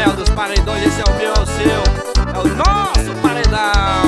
E a sanfona pretinha chorando pensa em nós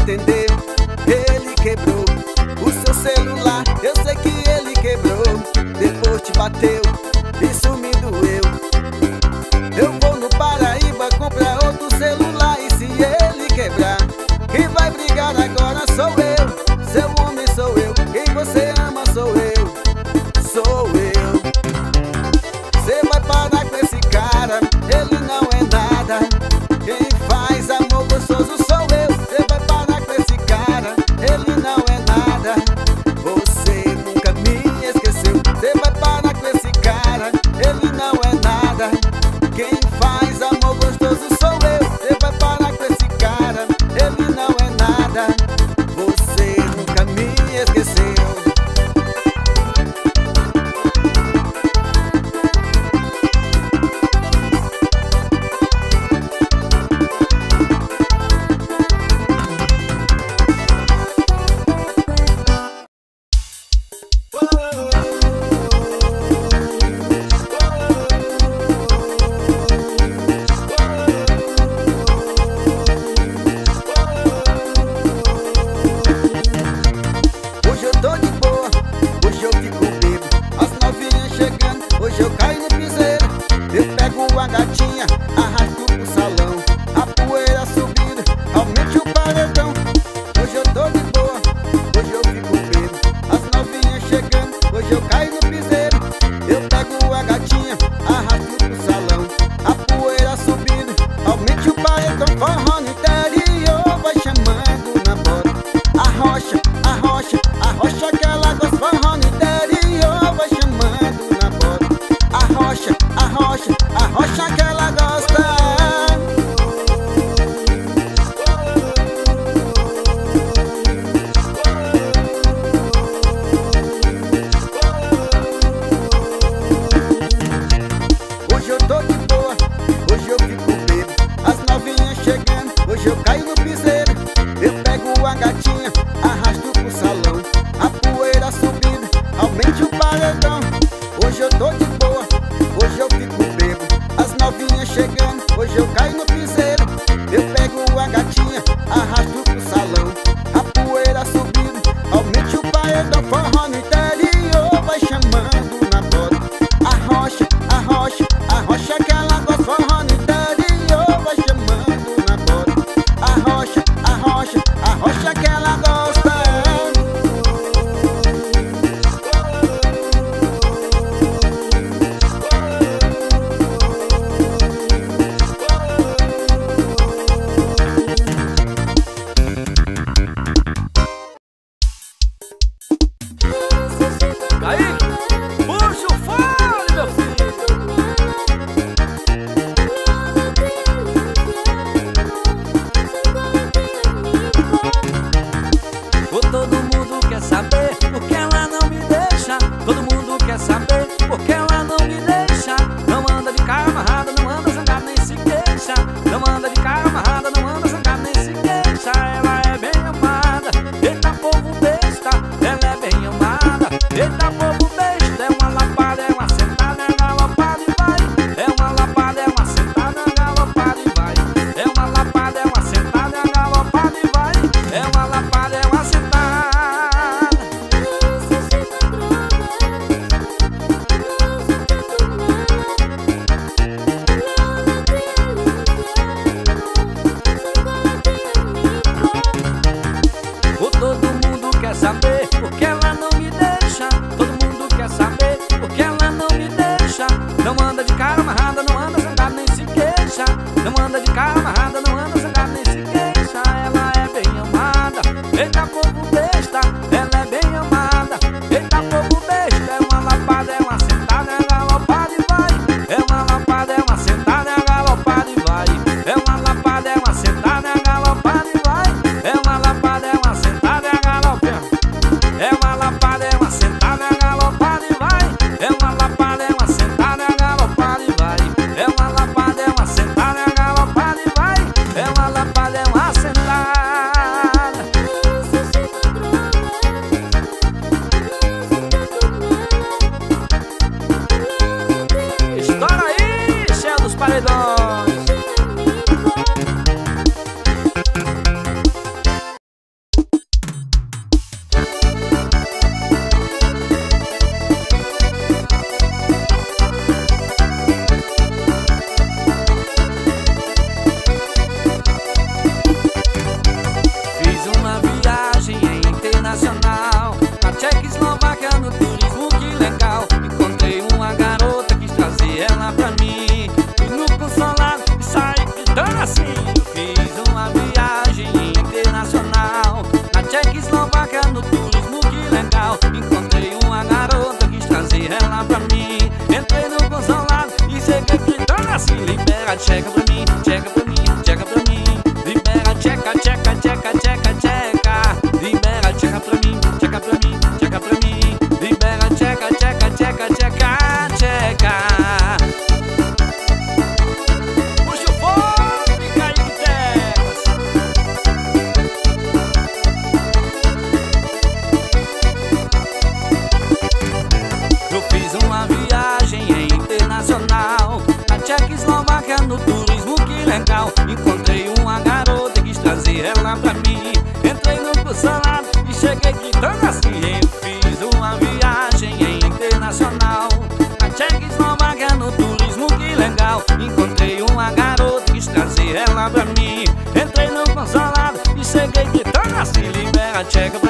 atender. Ele quebrou o seu celular, eu sei que ele quebrou. Depois te bateu, Estoy check. can't check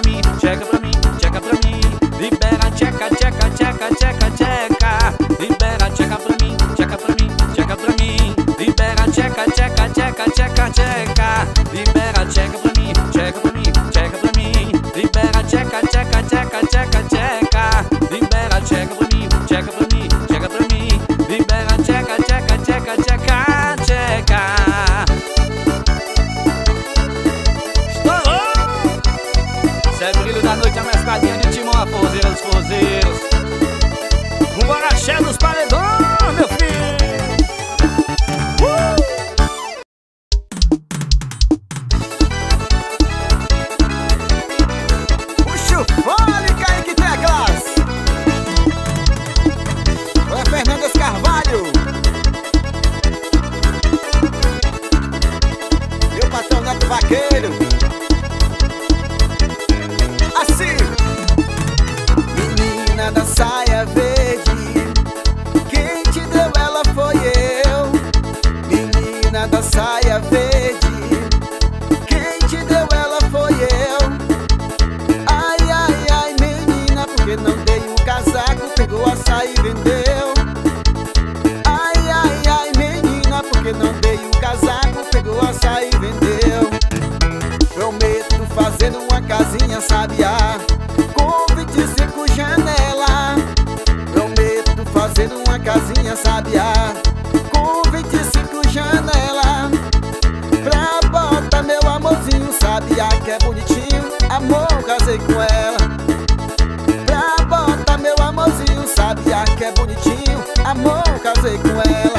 consequence.